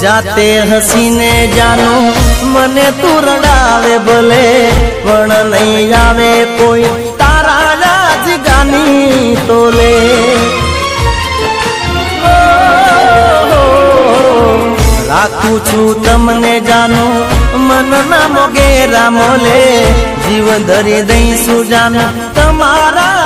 જાતે હસીને જાનું મને તું રડાવે ભલે પણ નહીં આવે કોઈ તારા રાજ ગાની તોલે રાખું છું તમને જાનું મન ના મોગેરા મોલે જીવ ધરી દઈશું જાનું તમારા એક જ